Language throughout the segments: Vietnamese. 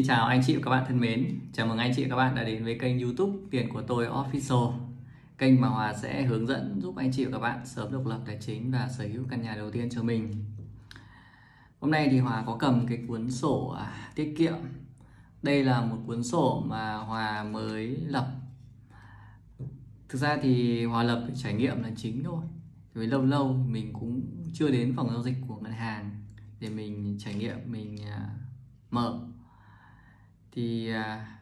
Xin chào anh chị và các bạn thân mến. Chào mừng anh chị và các bạn đã đến với kênh youtube Tiền của tôi Official. Kênh mà Hòa sẽ hướng dẫn giúp anh chị và các bạn sớm độc lập tài chính và sở hữu căn nhà đầu tiên cho mình. Hôm nay thì Hòa có cầm cái cuốn sổ à, tiết kiệm. Đây là một cuốn sổ mà Hòa mới lập. Thực ra thì Hòa lập để trải nghiệm là chính thôi. Vì lâu lâu mình cũng chưa đến phòng giao dịch của ngân hàng Để mình trải nghiệm, mình à, mở thì à,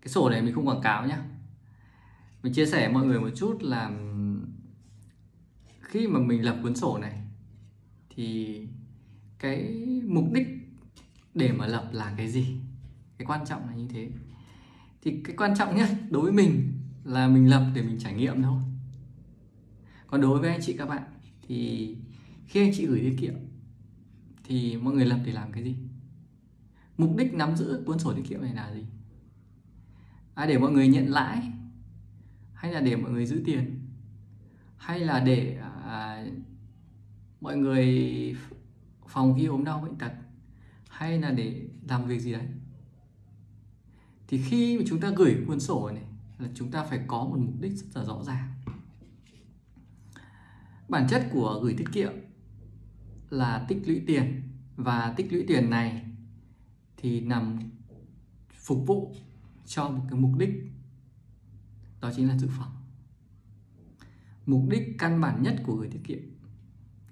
cái sổ này mình không quảng cáo nhé mình chia sẻ mọi người một chút là khi mà mình lập cuốn sổ này, thì cái mục đích để mà lập là cái gì? Cái quan trọng là như thế. Thì cái quan trọng nhất đối với mình là mình lập để mình trải nghiệm thôi. Còn đối với anh chị các bạn, thì khi anh chị gửi tiết kiệm, thì mọi người lập để làm cái gì? Mục đích nắm giữ cuốn sổ tiết kiệm này là gì? À, để mọi người nhận lãi hay là để mọi người giữ tiền? Hay là để à, mọi người phòng khi ốm đau bệnh tật? Hay là để làm việc gì đấy? Thì khi mà chúng ta gửi cuốn sổ này là chúng ta phải có một mục đích rất là rõ ràng. Bản chất của gửi tiết kiệm là tích lũy tiền. Và tích lũy tiền này thì nằm phục vụ cho một cái mục đích đó chính là dự phòng. Mục đích căn bản nhất của gửi tiết kiệm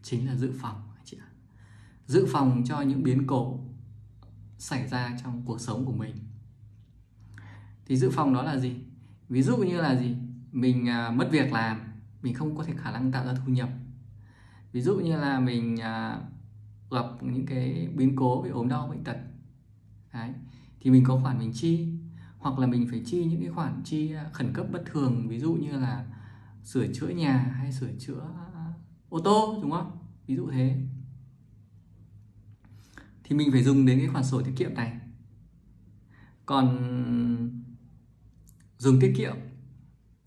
chính là dự phòng chị ạ. Dự phòng cho những biến cố xảy ra trong cuộc sống của mình. Thì dự phòng đó là gì? Ví dụ như là gì? Mình à, mất việc làm mình không có thể khả năng tạo ra thu nhập. Ví dụ như là mình à, gặp những cái biến cố bị ốm đau bệnh tật Đấy. thì mình có khoản mình chi, hoặc là mình phải chi những cái khoản chi à, khẩn cấp bất thường, ví dụ như là sửa chữa nhà hay sửa chữa ô tô, đúng không? Ví dụ thế. Thì mình phải dùng đến cái khoản sổ tiết kiệm này. Còn dùng tiết kiệm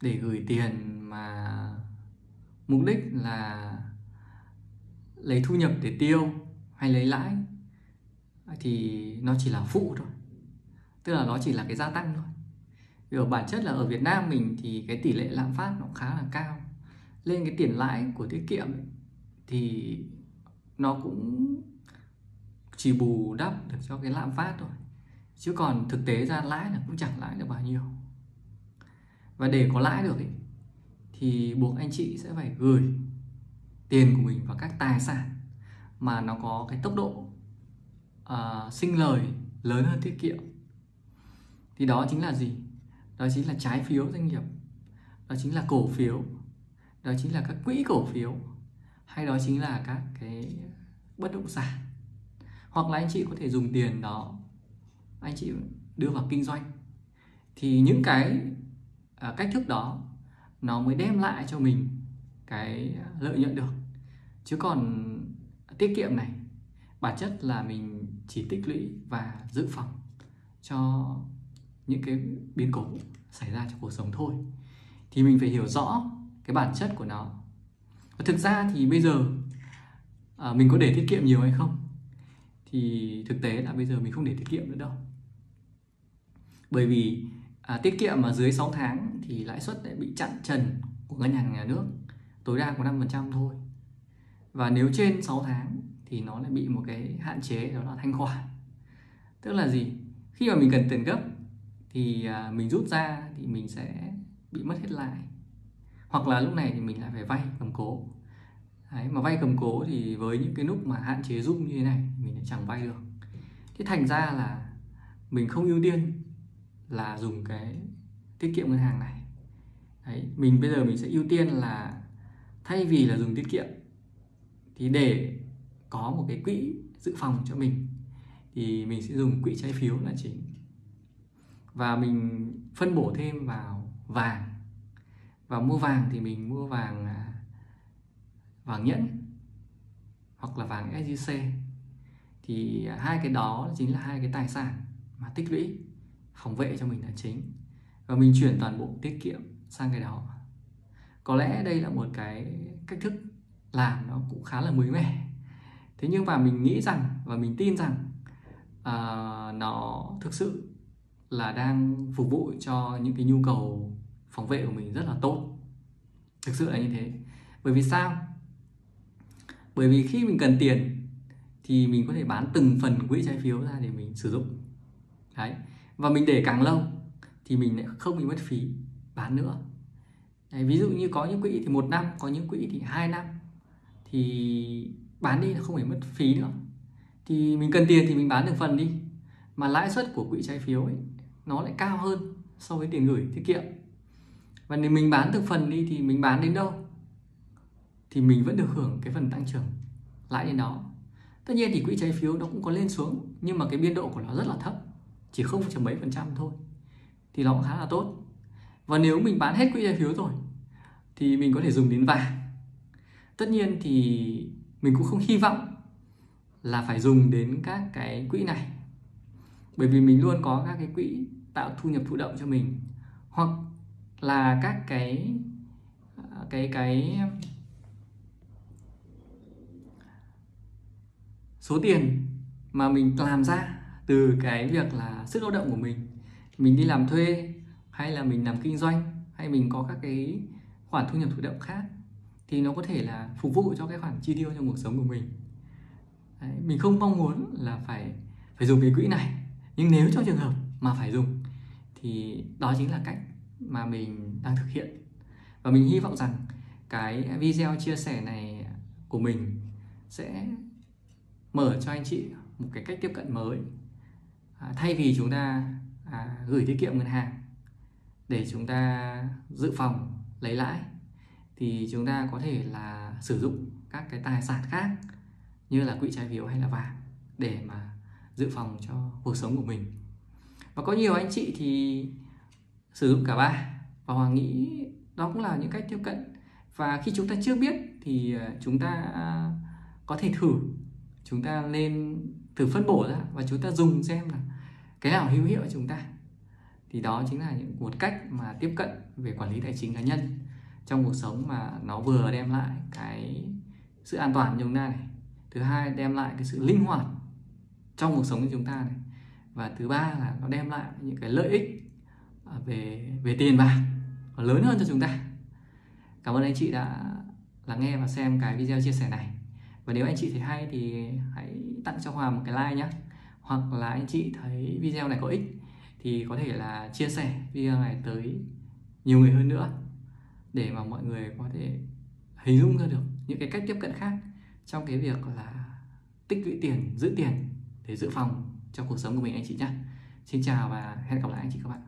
để gửi tiền mà mục đích là lấy thu nhập để tiêu hay lấy lãi thì nó chỉ là phụ thôi. Tức là nó chỉ là cái gia tăng thôi. Vì ở bản chất là ở Việt Nam mình thì cái tỷ lệ lạm phát nó khá là cao. Lên cái tiền lãi của tiết kiệm ấy, thì nó cũng chỉ bù đắp được cho cái lạm phát thôi. Chứ còn thực tế ra lãi là cũng chẳng lãi được bao nhiêu. Và để có lãi được ấy, thì buộc anh chị sẽ phải gửi tiền của mình vào các tài sản mà nó có cái tốc độ uh, sinh lời lớn hơn tiết kiệm. Thì đó chính là gì? Đó chính là trái phiếu doanh nghiệp. Đó chính là cổ phiếu. Đó chính là các quỹ cổ phiếu. Hay đó chính là các cái bất động sản. Hoặc là anh chị có thể dùng tiền đó anh chị đưa vào kinh doanh. Thì những cái à, cách thức đó nó mới đem lại cho mình cái lợi nhuận được. Chứ còn tiết kiệm này bản chất là mình chỉ tích lũy và dự phòng cho những cái biến cố xảy ra trong cuộc sống thôi. Thì mình phải hiểu rõ cái bản chất của nó. Và thực ra thì bây giờ à, mình có để tiết kiệm nhiều hay không? Thì thực tế là bây giờ mình không để tiết kiệm nữa đâu. Bởi vì à, tiết kiệm mà dưới 6 tháng thì lãi suất lại bị chặn trần của ngân hàng nhà nước tối đa có 5% thôi. Và nếu trên 6 tháng thì nó lại bị một cái hạn chế đó là thanh khoản. Tức là gì? Khi mà mình cần tiền gấp thì à, mình rút ra thì mình sẽ bị mất hết lại hoặc là lúc này thì mình lại phải vay cầm cố. Đấy, mà vay cầm cố thì với những cái lúc mà hạn chế rút như thế này mình lại chẳng vay được. Thế thành ra là mình không ưu tiên là dùng cái tiết kiệm ngân hàng này. Đấy, mình bây giờ mình sẽ ưu tiên là thay vì là dùng tiết kiệm thì để có một cái quỹ dự phòng cho mình, thì mình sẽ dùng quỹ trái phiếu là chính. Và mình phân bổ thêm vào vàng. Và mua vàng thì mình mua vàng à, vàng nhẫn hoặc là vàng SJC thì à, hai cái đó chính là hai cái tài sản mà tích lũy, phòng vệ cho mình là chính. Và mình chuyển toàn bộ tiết kiệm sang cái đó. Có lẽ đây là một cái cách thức làm nó cũng khá là mới mẻ thế nhưng mà mình nghĩ rằng và mình tin rằng uh, nó thực sự là đang phục vụ cho những cái nhu cầu phòng vệ của mình rất là tốt. Thực sự là như thế. Bởi vì sao? Bởi vì khi mình cần tiền thì mình có thể bán từng phần quỹ trái phiếu ra để mình sử dụng. Đấy. Và mình để càng lâu thì mình lại không bị mất phí bán nữa. Đấy, ví dụ như có những quỹ thì một năm có những quỹ thì hai năm thì bán đi là không phải mất phí nữa. Thì mình cần tiền thì mình bán được phần đi. Mà lãi suất của quỹ trái phiếu ấy, nó lại cao hơn so với tiền gửi, tiết kiệm. Và nếu mình bán được phần đi thì mình bán đến đâu? Thì mình vẫn được hưởng cái phần tăng trưởng lãi đến đó. Tất nhiên thì quỹ trái phiếu nó cũng có lên xuống, nhưng mà cái biên độ của nó rất là thấp, chỉ không mấy phần trăm thôi. Thì nó cũng khá là tốt. Và nếu mình bán hết quỹ trái phiếu rồi, thì mình có thể dùng đến vàng. Tất nhiên thì mình cũng không hy vọng là phải dùng đến các cái quỹ này. Bởi vì mình luôn có các cái quỹ tạo thu nhập thụ động cho mình, hoặc là các cái cái cái số tiền mà mình làm ra từ cái việc là sức lao động của mình. Mình đi làm thuê, hay là mình làm kinh doanh, hay mình có các cái khoản thu nhập thụ động khác thì nó có thể là phục vụ cho cái khoản chi tiêu trong cuộc sống của mình. Đấy, mình không mong muốn là phải phải dùng cái quỹ này. Nhưng nếu trong trường hợp mà phải dùng thì đó chính là cách mà mình đang thực hiện. Và mình hy vọng rằng cái video chia sẻ này của mình sẽ mở cho anh chị một cái cách tiếp cận mới. À, thay vì chúng ta à, gửi tiết kiệm ngân hàng để chúng ta dự phòng lấy lãi thì chúng ta có thể là sử dụng các cái tài sản khác như là quỹ trái phiếu hay là vàng để mà dự phòng cho cuộc sống của mình. Và có nhiều anh chị thì sử dụng cả ba và hoàng nghĩ đó cũng là những cách tiếp cận. Và khi chúng ta chưa biết thì ờ, chúng ta à, có thể thử. Chúng ta nên thử phân bổ ra và chúng ta dùng xem là cái nào hữu hiệu cho chúng ta. Thì đó chính là những một cách mà tiếp cận về quản lý tài chính cá nhân trong cuộc sống mà nó vừa đem lại cái sự an toàn cho chúng ta này. Thứ hai, đem lại cái sự linh hoạt trong cuộc sống của chúng ta này. Và thứ ba là nó đem lại những cái lợi ích à, về về tiền bạc lớn hơn cho chúng ta. Cảm ơn anh chị đã lắng nghe và xem cái video chia sẻ này. Và nếu anh chị thấy hay thì hãy tặng cho Hòa một cái like nhé hoặc là anh chị thấy video này có ích thì có thể là chia sẻ video này tới nhiều người hơn nữa để mà mọi người có thể hình dung ra được những cái cách tiếp cận khác trong cái việc là tích lũy tiền giữ tiền để dự phòng cho cuộc sống của mình anh chị nhé xin chào và hẹn gặp lại anh chị các bạn